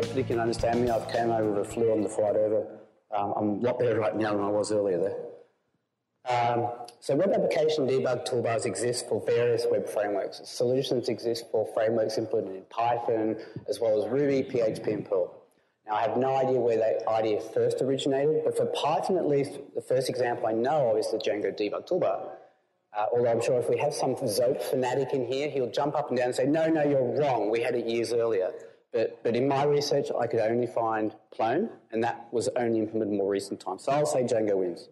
hopefully you can understand me. I've came over with a flu on the flight over. Um, I'm a lot better right now than I was earlier there. Um, so web application debug toolbars exist for various web frameworks. Solutions exist for frameworks implemented in Python, as well as Ruby, PHP, and Perl. Now, I have no idea where that idea first originated, but for Python at least, the first example I know of is the Django debug toolbar. Uh, although I'm sure if we have some Zope fanatic in here, he'll jump up and down and say, no, no, you're wrong. We had it years earlier. But, but in my research, I could only find Plone, and that was only implemented more recent times. So I'll say Django wins.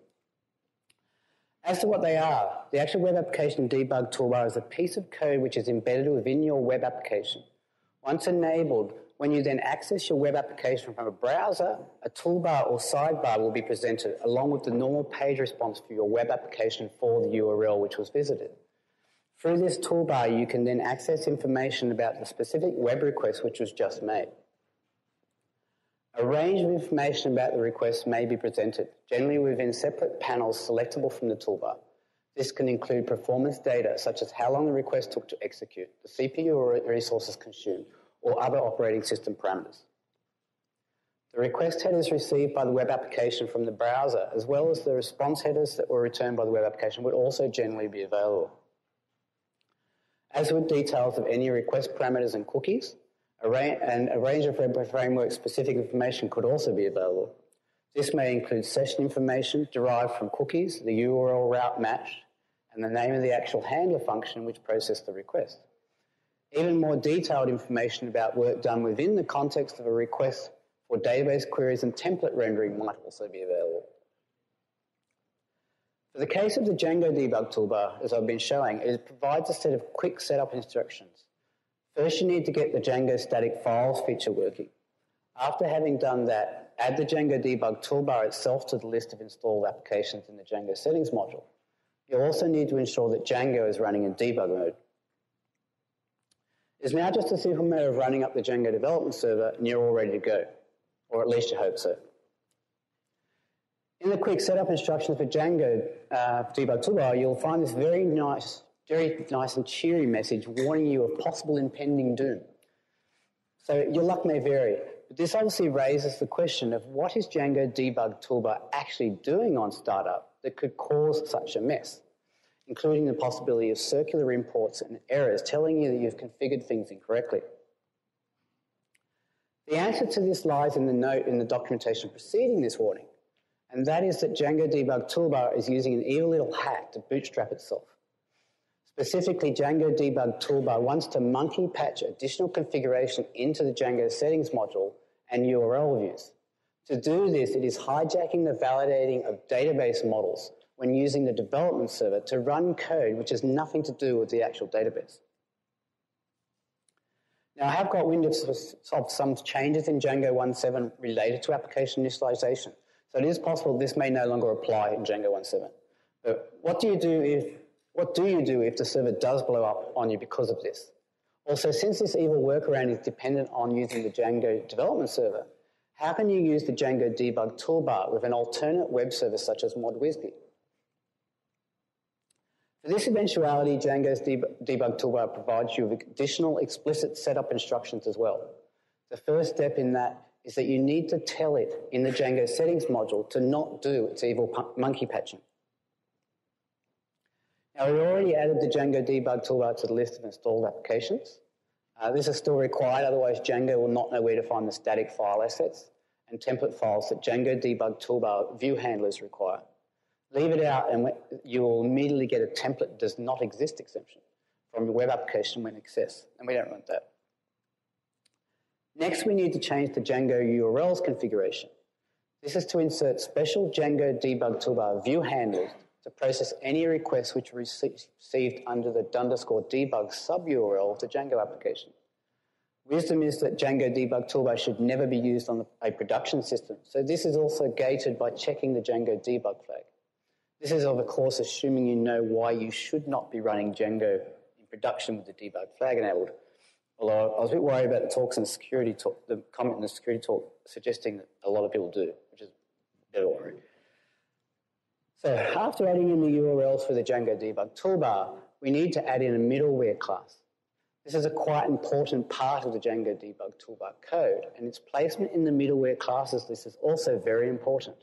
As to what they are, the actual web application debug toolbar is a piece of code which is embedded within your web application. Once enabled, when you then access your web application from a browser, a toolbar or sidebar will be presented along with the normal page response for your web application for the URL which was visited. Through this toolbar, you can then access information about the specific web request which was just made. A range of information about the request may be presented, generally within separate panels selectable from the toolbar. This can include performance data, such as how long the request took to execute, the CPU or resources consumed, or other operating system parameters. The request headers received by the web application from the browser, as well as the response headers that were returned by the web application, would also generally be available. As with details of any request parameters and cookies, a and a range of framework specific information could also be available. This may include session information derived from cookies, the URL route match, and the name of the actual handler function which processed the request. Even more detailed information about work done within the context of a request for database queries and template rendering might also be available. The case of the Django debug toolbar, as I've been showing, it provides a set of quick setup instructions. First, you need to get the Django static files feature working. After having done that, add the Django debug toolbar itself to the list of installed applications in the Django settings module. You'll also need to ensure that Django is running in debug mode It's now just a simple matter of running up the Django development server and you're all ready to go, or at least you hope so. In the quick setup instructions for Django uh, debug toolbar, you'll find this very nice, very nice and cheery message warning you of possible impending doom. So your luck may vary, but this obviously raises the question of what is Django debug toolbar actually doing on startup that could cause such a mess? including the possibility of circular imports and errors telling you that you've configured things incorrectly. The answer to this lies in the note in the documentation preceding this warning, and that is that Django Debug Toolbar is using an evil little hack to bootstrap itself. Specifically, Django Debug Toolbar wants to monkey patch additional configuration into the Django settings module and URL views. To do this, it is hijacking the validating of database models when using the development server to run code which has nothing to do with the actual database. Now, I have got wind of some changes in Django 1.7 related to application initialization. So it is possible this may no longer apply in Django 1.7. But what do you do if what do you do if the server does blow up on you because of this? Also, since this evil workaround is dependent on using the Django development server, how can you use the Django debug toolbar with an alternate web service such as ModWSGI? For this eventuality, Django's debug toolbar provides you with additional explicit setup instructions as well. The first step in that is that you need to tell it in the Django settings module to not do its evil monkey patching. Now, we already added the Django debug toolbar to the list of installed applications. Uh, this is still required, otherwise Django will not know where to find the static file assets and template files that Django debug toolbar view handlers require. Leave it out and you will immediately get a template does not exist exception from your web application when accessed, and we don't want that. Next, we need to change the Django URLs configuration. This is to insert special Django debug toolbar view handlers to process any requests which are received under the underscore debug sub URL of the Django application. Wisdom is that Django debug toolbar should never be used on a production system, so this is also gated by checking the Django debug flag. This is, of course, assuming you know why you should not be running Django in production with the debug flag enabled. Although I was a bit worried about the talks and security talk, the comment in the security talk suggesting that a lot of people do, which is a bit worrying. So after adding in the URLs for the Django debug toolbar, we need to add in a middleware class. This is a quite important part of the Django debug toolbar code, and its placement in the middleware classes list is also very important.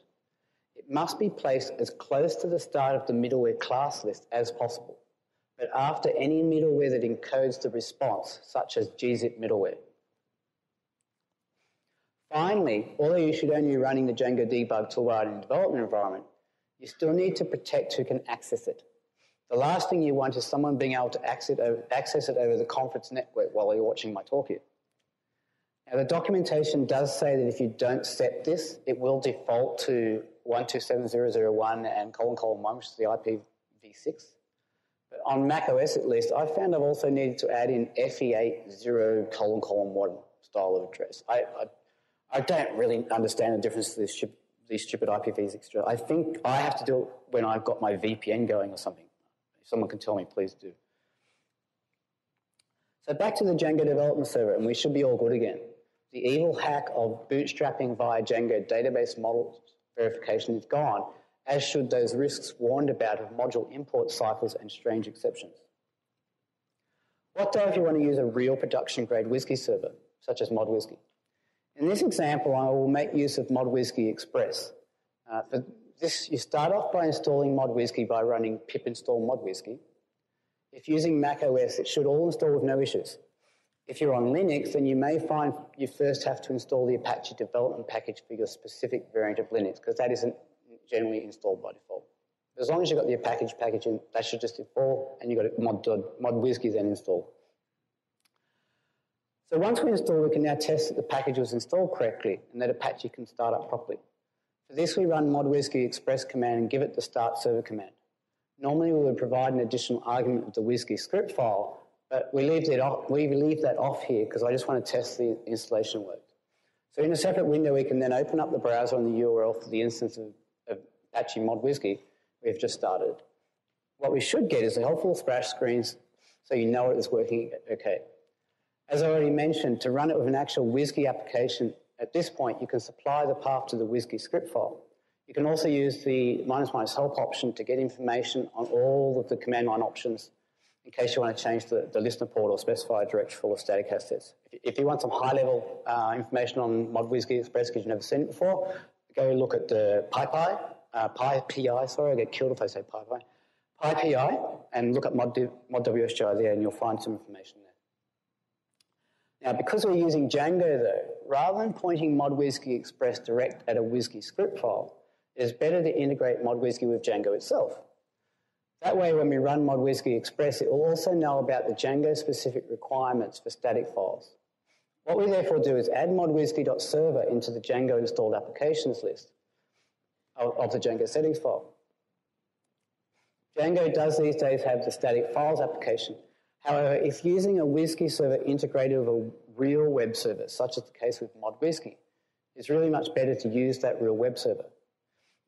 It must be placed as close to the start of the middleware class list as possible, but after any middleware that encodes the response, such as gzip middleware. Finally, although you should only be running the Django debug toolbar in a development environment, you still need to protect who can access it. The last thing you want is someone being able to access it over the conference network while you're watching my talk here. Now, the documentation does say that if you don't set this, it will default to 127.0.0.1 and colon colon 1, which is the IPv6. But on Mac OS at least, I found I've also needed to add in FE80 colon colon 1 style of address. I, I, I don't really understand the difference to this these stupid IPv6 I think I have to do it when I've got my VPN going or something. If someone can tell me, please do. So back to the Django development server, and we should be all good again. The evil hack of bootstrapping via Django database model verification is gone, as should those risks warned about of module import cycles and strange exceptions. What do if you want to use a real production grade WSGI server, such as ModWSGI? In this example, I will make use of ModWSGI Express. Uh, for this, you start off by installing ModWSGI by running pip install ModWSGI. If using Mac OS, it should all install with no issues. If you're on Linux, then you may find you first have to install the Apache development package for your specific variant of Linux, because that isn't generally installed by default. As long as you've got the package package in, that should just install, and you've got mod, mod WSGI then installed. So once we install, we can now test that the package was installed correctly and that Apache can start up properly. For this, we run modwsgi express command and give it the start server command. Normally, we would provide an additional argument of the WSGI script file, but we leave that off, we leave that off here because I just want to test the installation worked. So in a separate window, we can then open up the browser and the URL for the instance of, of Apache modwsgi we've just started. What we should get is a helpful splash screen so you know it is working okay. As I already mentioned, to run it with an actual WSGI application, at this point, you can supply the path to the WSGI script file. You can also use the minus minus help option to get information on all of the command line options in case you want to change the, the listener port or specify a directory full of static assets. If, if you want some high level uh, information on ModWSGI Express because you've never seen it before, go look at the PyPI, uh, PyPI, sorry, I get killed if I say PyPI, PyPI, and look at Mod, ModWSGI there and you'll find some information there. now, because we're using Django though, rather than pointing ModWSGI Express direct at a WSGI script file, it is better to integrate ModWSGI with Django itself. That way, when we run ModWSGI Express, it will also know about the Django-specific requirements for static files. What we therefore do is add modwsgi.server into the Django installed applications list of, the Django settings file. Django does these days have the static files application, However, if using a WSGI server integrated with a real web server, such as the case with ModWSGI, it's really much better to use that real web server.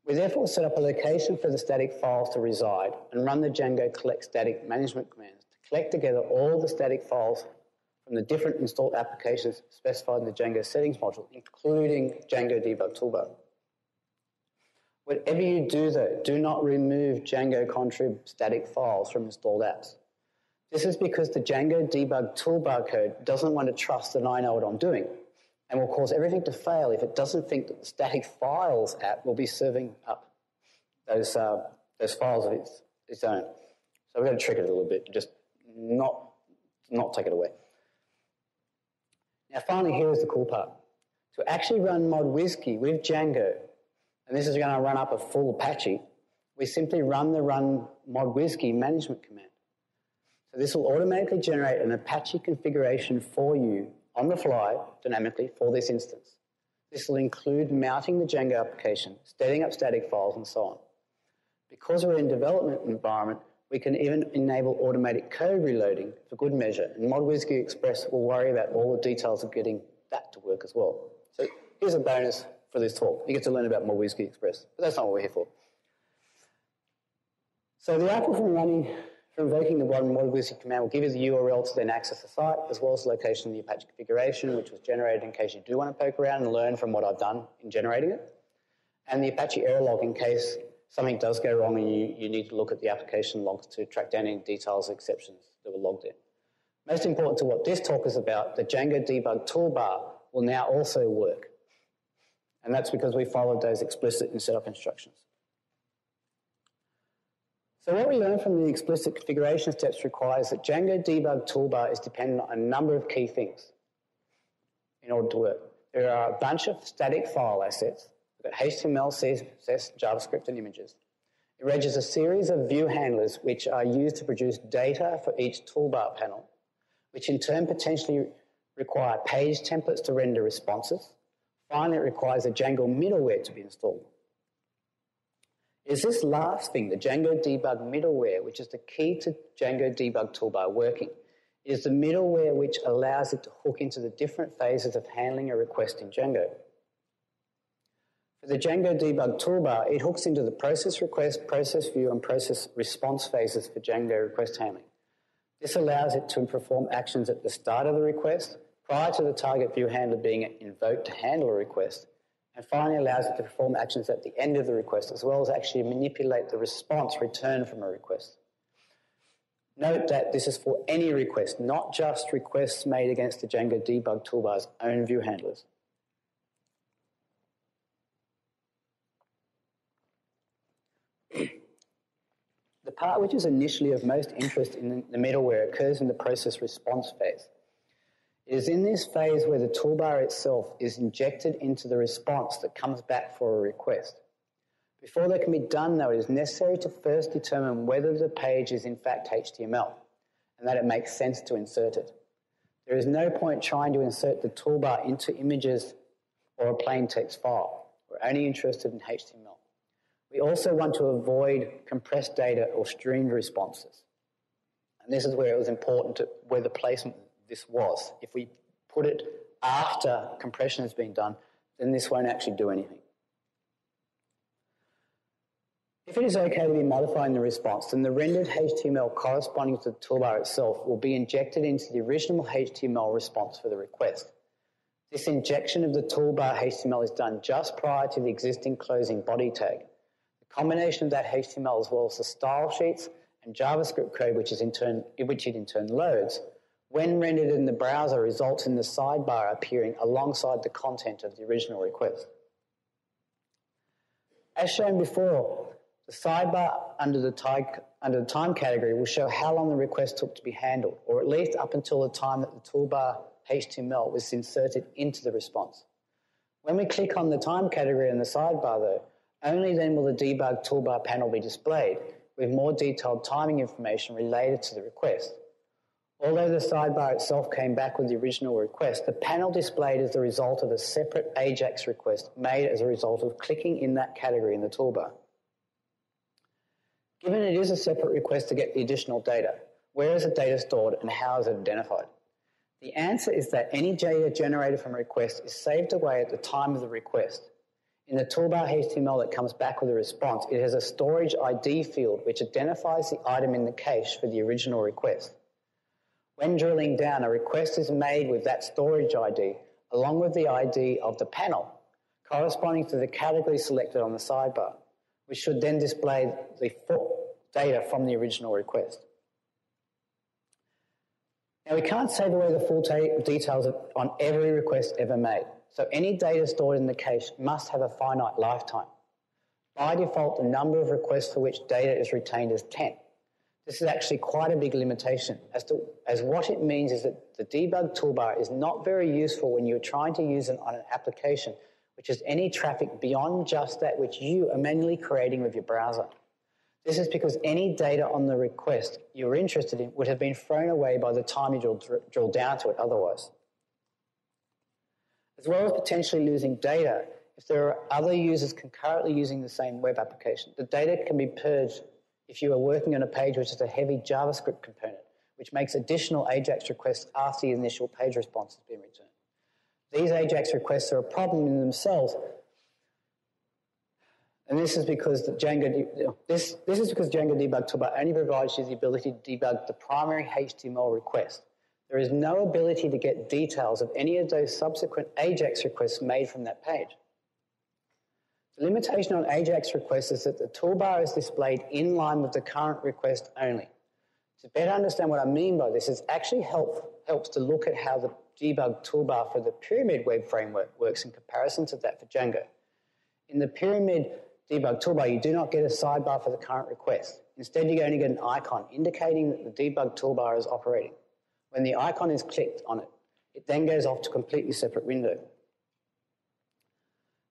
We therefore set up a location for the static files to reside and run the Django collect static management commands to collect together all the static files from the different installed applications specified in the Django settings module, including Django debug toolbar. Whatever you do though, do not remove Django contrib static files from installed apps. This is because the Django debug toolbar code doesn't want to trust that I know what I'm doing and will cause everything to fail if it doesn't think that the static files app will be serving up those, uh, those files of its, its own. So we're going to trick it a little bit, just not, not take it away. Now finally, here's the cool part. To actually run ModWSGI with Django, and this is going to run up a full Apache, we simply run the run mod ModWSGI management command. So this will automatically generate an Apache configuration for you on the fly dynamically for this instance. This will include mounting the Django application, setting up static files, and so on. Because we're in development environment, we can even enable automatic code reloading for good measure, and ModWSGI Express will worry about all the details of getting that to work as well. So here's a bonus for this talk. You get to learn about ModWSGI Express, but that's not what we're here for. So the output from running from invoking the one ModWSGI command will give you the URL to then access the site, as well as the location of the Apache configuration, which was generated in case you do want to poke around and learn from what I've done in generating it, and the Apache error log in case something does go wrong and you, you need to look at the application logs to track down any details or exceptions that were logged in. Most important to what this talk is about, the Django debug toolbar will now also work. And that's because we followed those explicit and setup instructions. So what we learned from the explicit configuration steps requires that Django debug toolbar is dependent on a number of key things in order to work. There are a bunch of static file assets, got HTML, CSS, JavaScript, and images. It registers a series of view handlers which are used to produce data for each toolbar panel, which in turn potentially require page templates to render responses. Finally, it requires a Django middleware to be installed is this last thing, the Django debug middleware, which is the key to Django debug toolbar working. Is the middleware which allows it to hook into the different phases of handling a request in Django. For the Django debug toolbar, it hooks into the process request, process view, and process response phases for Django request handling. This allows it to perform actions at the start of the request, prior to the target view handler being invoked to handle a request, and finally allows it to perform actions at the end of the request, as well as actually manipulate the response returned from a request. Note that this is for any request, not just requests made against the Django debug toolbar's own view handlers. the part which is initially of most interest in the middleware occurs in the process response phase. It is in this phase where the toolbar itself is injected into the response that comes back for a request. Before that can be done, though, it is necessary to first determine whether the page is in fact HTML and that it makes sense to insert it. There is no point trying to insert the toolbar into images or a plain text file. We're only interested in HTML. We also want to avoid compressed data or streamed responses. And this is where it was important to where the placement this was. If we put it after compression has been done, then this won't actually do anything. If it is okay to be modifying the response, then the rendered HTML corresponding to the toolbar itself will be injected into the original HTML response for the request. This injection of the toolbar HTML is done just prior to the existing closing body tag. The combination of that HTML as well as the style sheets and JavaScript code which, is in turn, which it in turn loads when rendered in the browser, results in the sidebar appearing alongside the content of the original request. As shown before, the sidebar under the, time, under the time category will show how long the request took to be handled, or at least up until the time that the toolbar HTML was inserted into the response. When we click on the time category in the sidebar, though, only then will the debug toolbar panel be displayed with more detailed timing information related to the request. Although the sidebar itself came back with the original request, the panel displayed as the result of a separate AJAX request made as a result of clicking in that category in the toolbar. Given it is a separate request to get the additional data, where is the data stored and how is it identified? The answer is that any data generated from a request is saved away at the time of the request. In the toolbar HTML that comes back with a response, it has a storage ID field which identifies the item in the cache for the original request. When drilling down, a request is made with that storage ID along with the ID of the panel corresponding to the category selected on the sidebar, which should then display the full data from the original request. Now, we can't save away the full details on every request ever made, so any data stored in the cache must have a finite lifetime. By default, the number of requests for which data is retained is 10. This is actually quite a big limitation as to as what it means is that the debug toolbar is not very useful when you're trying to use it on an application which is any traffic beyond just that which you are manually creating with your browser. This is because any data on the request you're interested in would have been thrown away by the time you drill, drill down to it otherwise. As well as potentially losing data, if there are other users concurrently using the same web application, the data can be purged if you are working on a page which has a heavy JavaScript component, which makes additional AJAX requests after the initial page response has been returned. These AJAX requests are a problem in themselves, and this is because the Django this, this is because Django Debug Toolbar only provides you the ability to debug the primary HTML request. There is no ability to get details of any of those subsequent AJAX requests made from that page. The limitation on AJAX requests is that the toolbar is displayed in line with the current request only. To better understand what I mean by this, it actually help, helps to look at how the debug toolbar for the Pyramid web framework works in comparison to that for Django. In the Pyramid debug toolbar, you do not get a sidebar for the current request. Instead, you only get an icon indicating that the debug toolbar is operating. When the icon is clicked on it, it then goes off to a completely separate window.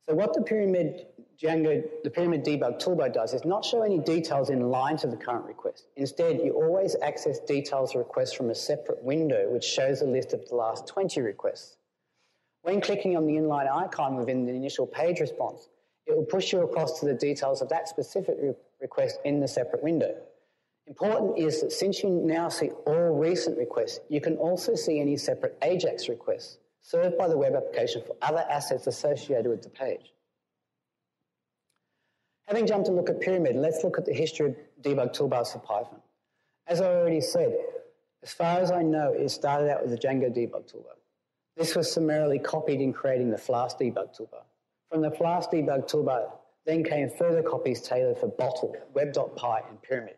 So what the Pyramid Django, the Pyramid Debug toolbar does is not show any details in line to the current request. Instead, you always access details requests from a separate window which shows a list of the last 20 requests. When clicking on the inline icon within the initial page response, it will push you across to the details of that specific re request in the separate window. Important is that since you now see all recent requests, you can also see any separate AJAX requests served by the web application for other assets associated with the page. Having jumped to look at Pyramid, let's look at the history of debug toolbars for Python. As I already said, as far as I know, it started out with the Django debug toolbar. This was summarily copied in creating the Flask debug toolbar. From the Flask debug toolbar, then came further copies tailored for Bottle, Web.py, and Pyramid.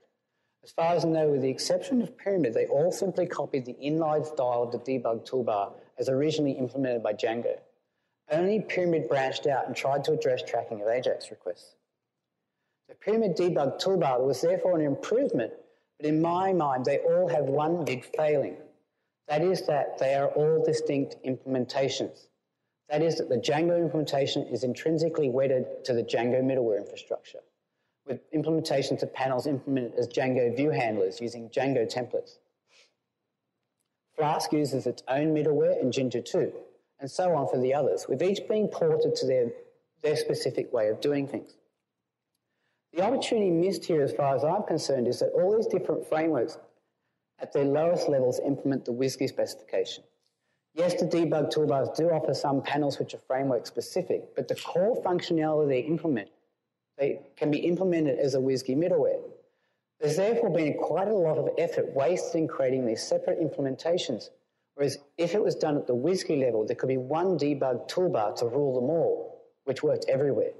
As far as I know, with the exception of Pyramid, they all simply copied the inline style of the debug toolbar as originally implemented by Django. Only Pyramid branched out and tried to address tracking of AJAX requests. The Pyramid Debug toolbar was therefore an improvement, but in my mind, they all have one big failing. That is that they are all distinct implementations. That is that the Django implementation is intrinsically wedded to the Django middleware infrastructure, with implementations of panels implemented as Django view handlers using Django templates. Flask uses its own middleware and Jinja 2, and so on for the others, with each being ported to their, their specific way of doing things. The opportunity missed here, as far as I'm concerned, is that all these different frameworks at their lowest levels implement the WSGI specification. Yes, the debug toolbars do offer some panels which are framework specific, but the core functionality they implement they can be implemented as a WSGI middleware. There's therefore been quite a lot of effort wasted in creating these separate implementations, whereas if it was done at the WSGI level, there could be one debug toolbar to rule them all, which worked everywhere.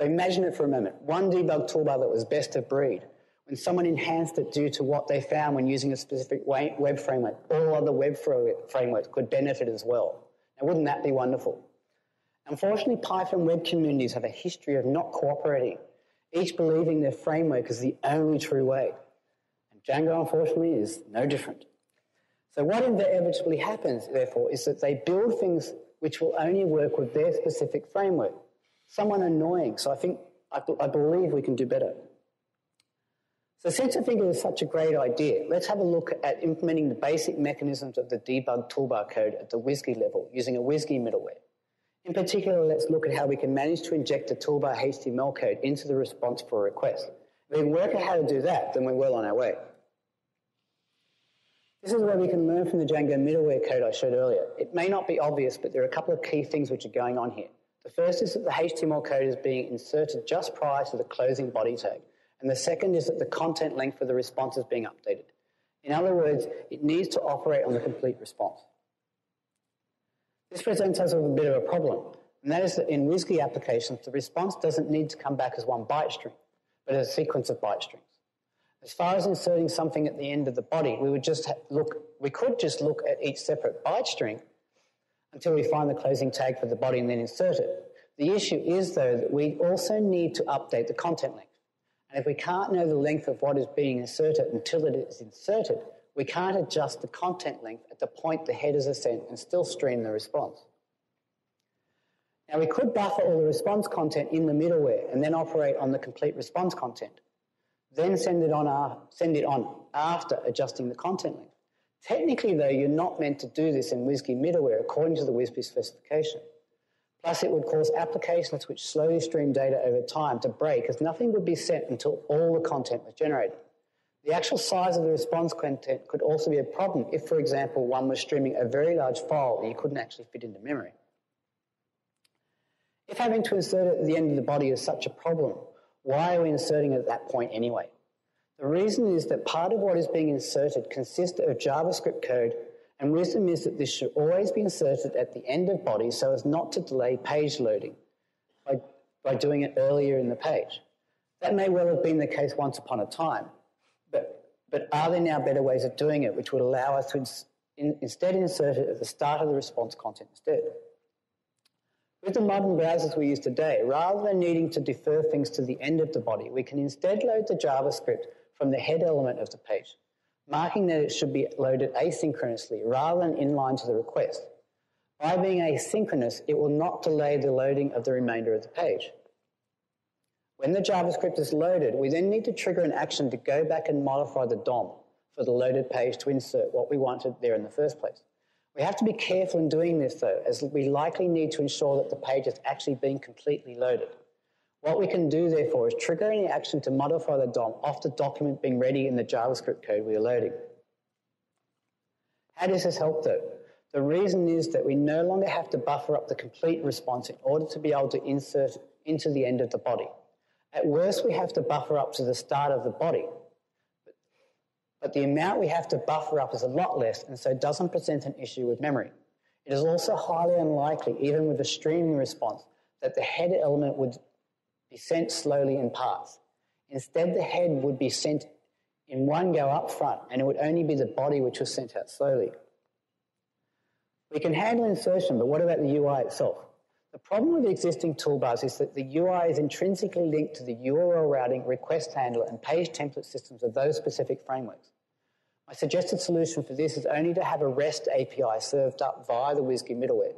So imagine it for a moment. One debug toolbar that was best of breed. When someone enhanced it due to what they found when using a specific web framework, all other web frameworks could benefit as well. Now, wouldn't that be wonderful? Unfortunately, Python web communities have a history of not cooperating, each believing their framework is the only true way. And Django, unfortunately, is no different. So, what inevitably happens, therefore, is that they build things which will only work with their specific framework someone annoying. So I think, I, I believe we can do better. So since I think it is such a great idea, let's have a look at implementing the basic mechanisms of the debug toolbar code at the WSGI level using a WSGI middleware. In particular, let's look at how we can manage to inject the toolbar HTML code into the response for a request. If we work out how to do that, then we're well on our way. This is where we can learn from the Django middleware code I showed earlier. It may not be obvious, but there are a couple of key things which are going on here. The first is that the HTML code is being inserted just prior to the closing body tag. And the second is that the content length for the response is being updated. In other words, it needs to operate on the complete response. This presents us with a bit of a problem, and that is that in WSGI applications, the response doesn't need to come back as one byte string, but as a sequence of byte strings. As far as inserting something at the end of the body, we would just look, we could just look at each separate byte string until we find the closing tag for the body and then insert it. The issue is, though, that we also need to update the content length. And if we can't know the length of what is being inserted until it is inserted, we can't adjust the content length at the point the headers are sent and still stream the response. Now, we could buffer all the response content in the middleware and then operate on the complete response content. Then send it on, uh, send it on after adjusting the content length. Technically, though, you're not meant to do this in WSGI middleware according to the WSGI specification. Plus, it would cause applications which slowly stream data over time to break, as nothing would be sent until all the content was generated. The actual size of the response content could also be a problem if, for example, one was streaming a very large file that you couldn't actually fit into memory. If having to insert it at the end of the body is such a problem, why are we inserting it at that point anyway? The reason is that part of what is being inserted consists of JavaScript code, and wisdom is that this should always be inserted at the end of body so as not to delay page loading by, by doing it earlier in the page. That may well have been the case once upon a time, but But are there now better ways of doing it which would allow us to ins- in, instead insert it at the start of the response content instead? With the modern browsers we use today, rather than needing to defer things to the end of the body, we can instead load the JavaScript from the head element of the page, marking that it should be loaded asynchronously rather than inline to the request. By being asynchronous, it will not delay the loading of the remainder of the page. When the JavaScript is loaded, we then need to trigger an action to go back and modify the DOM for the loaded page to insert what we wanted there in the first place. We have to be careful in doing this though, as we likely need to ensure that the page has actually been completely loaded. What we can do therefore is trigger any action to modify the DOM off the document being ready in the JavaScript code we are loading. How does this help though? The reason is that we no longer have to buffer up the complete response in order to be able to insert into the end of the body. At worst, we have to buffer up to the start of the body, but the amount we have to buffer up is a lot less and so doesn't present an issue with memory. It is also highly unlikely, even with a streaming response, that the head element would be sent slowly in parts. Instead, the head would be sent in one go up front, and it would only be the body which was sent out slowly. We can handle insertion, but what about the UI itself? The problem with the existing toolbars is that the UI is intrinsically linked to the URL routing, request handler, and page template systems of those specific frameworks. My suggested solution for this is only to have a REST API served up via the WSGI middleware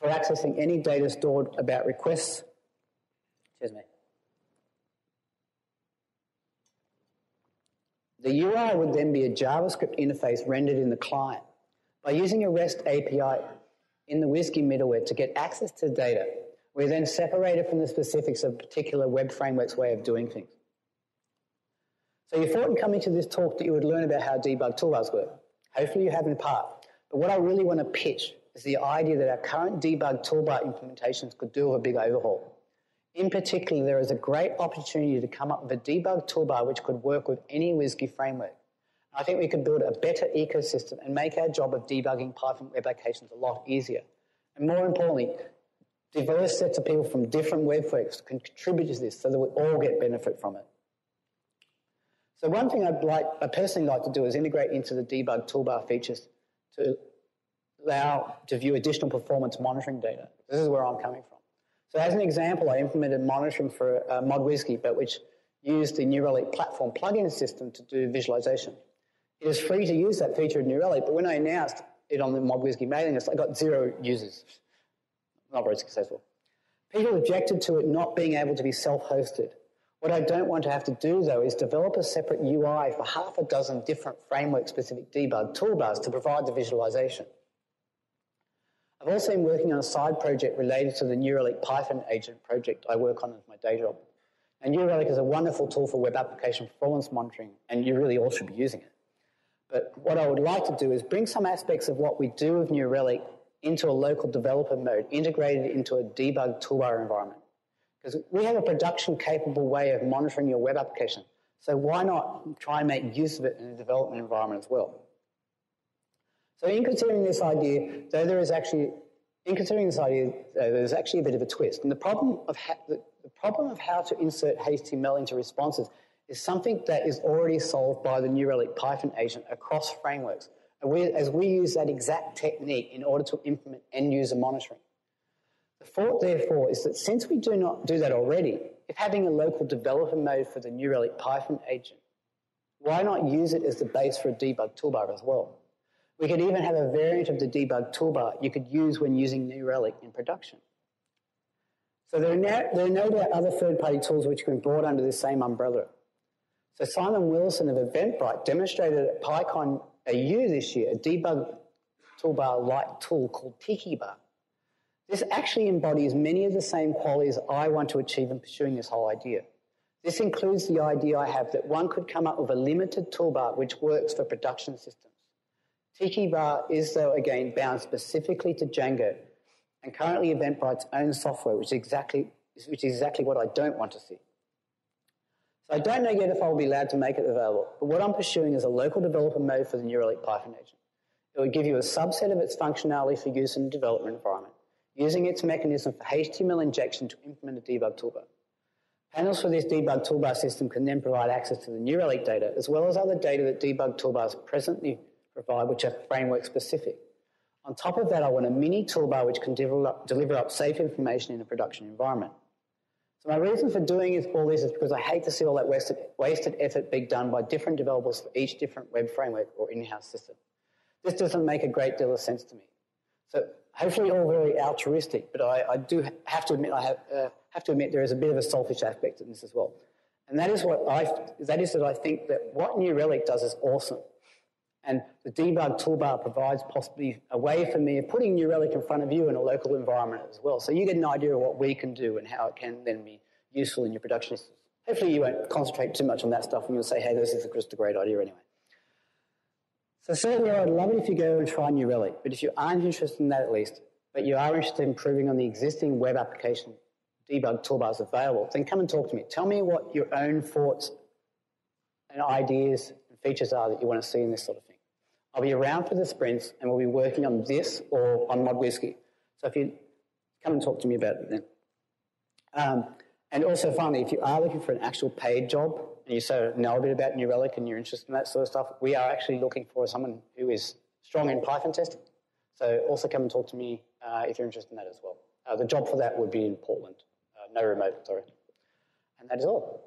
for accessing any data stored about requests. Excuse me. The UI would then be a JavaScript interface rendered in the client. By using a REST API in the WSGI middleware to get access to data, we're then separated from the specifics of a particular web framework's way of doing things. So you thought in coming to this talk that you would learn about how debug toolbars work. Hopefully you have in part. But what I really want to pitch is the idea that our current debug toolbar implementations could do a big overhaul. In particular, there is a great opportunity to come up with a debug toolbar which could work with any WSGI framework. I think we could build a better ecosystem and make our job of debugging Python web applications a lot easier. And more importantly, diverse sets of people from different web frameworks can contribute to this so that we all get benefit from it. So one thing I'd like, I personally like to do is integrate into the debug toolbar features to allow to view additional performance monitoring data. This is where I'm coming from. So as an example, I implemented monitoring for uh, but which used the New Relic platform plugin system to do visualization. It is free to use that feature in New Relic, but when I announced it on the ModWSGI mailing list, I got zero users. Not very successful. People objected to it not being able to be self-hosted. What I don't want to have to do, though, is develop a separate UI for half a dozen different framework-specific debug toolbars to provide the visualization. I've also been working on a side project related to the New Relic Python agent project I work on as my day job. And New Relic is a wonderful tool for web application performance monitoring, and you really all should be using it. But what I would like to do is bring some aspects of what we do with New Relic into a local developer mode, integrated into a debug toolbar environment. Because we have a production capable way of monitoring your web application. So why not try and make use of it in a development environment as well? So in considering this idea, though there is actually, in considering this idea, there's actually a bit of a twist. And the problem of, ha- the, the problem of how to insert HTML into responses is something that is already solved by the New Relic Python agent across frameworks, we, as we use that exact technique in order to implement end-user monitoring. The thought, therefore, is that since we do not do that already, if having a local developer mode for the New Relic Python agent, why not use it as the base for a debug toolbar as well? We could even have a variant of the debug toolbar you could use when using New Relic in production. So there are, no, there are no doubt other third-party tools which can be brought under this same umbrella. So Simon Willison of Eventbrite demonstrated at PyCon AU this year a debug toolbar-like tool called Tikibar. This actually embodies many of the same qualities I want to achieve in pursuing this whole idea. This includes the idea I have that one could come up with a limited toolbar which works for production systems. Tikibar is, though, again, bound specifically to Django and currently Eventbrite's own software, which is exactly, which is exactly what I don't want to see. So I don't know yet if I will be allowed to make it available, but what I'm pursuing is a local developer mode for the New Relic Python agent. It would give you a subset of its functionality for use in a development environment, using its mechanism for HTML injection to implement a debug toolbar. Panels for this debug toolbar system can then provide access to the New Relic data, as well as other data that debug toolbars presently provide, which are framework specific. On top of that, I want a mini toolbar which can deliver up safe information in a production environment. So my reason for doing all this is because I hate to see all that wasted, wasted effort being done by different developers for each different web framework or in-house system. This doesn't make a great deal of sense to me. So hopefully all very altruistic, but I, I do have to admit I have, uh, have to admit there is a bit of a selfish aspect in this as well. And that is what I that is that I think that what New Relic does is awesome. And the debug toolbar provides possibly a way for me of putting New Relic in front of you in a local environment as well. So you get an idea of what we can do and how it can then be useful in your production. Hopefully you won't concentrate too much on that stuff and you'll say, hey, this is just a great idea anyway. So certainly I'd love it if you go and try New Relic, but if you aren't interested in that at least, but you are interested in improving on the existing web application debug toolbars available, then come and talk to me. Tell me what your own thoughts and ideas and features are that you want to see in this sort of thing. I'll be around for the sprints and we'll be working on this or on Mod Whiskey. So if you come and talk to me about it then. Um, and also finally, if you are looking for an actual paid job and you sort of know a bit about New Relic and you're interested in that sort of stuff, we are actually looking for someone who is strong in Python testing. So also come and talk to me uh, if you're interested in that as well. Uh, the job for that would be in Portland. Uh, no remote, sorry. And that is all.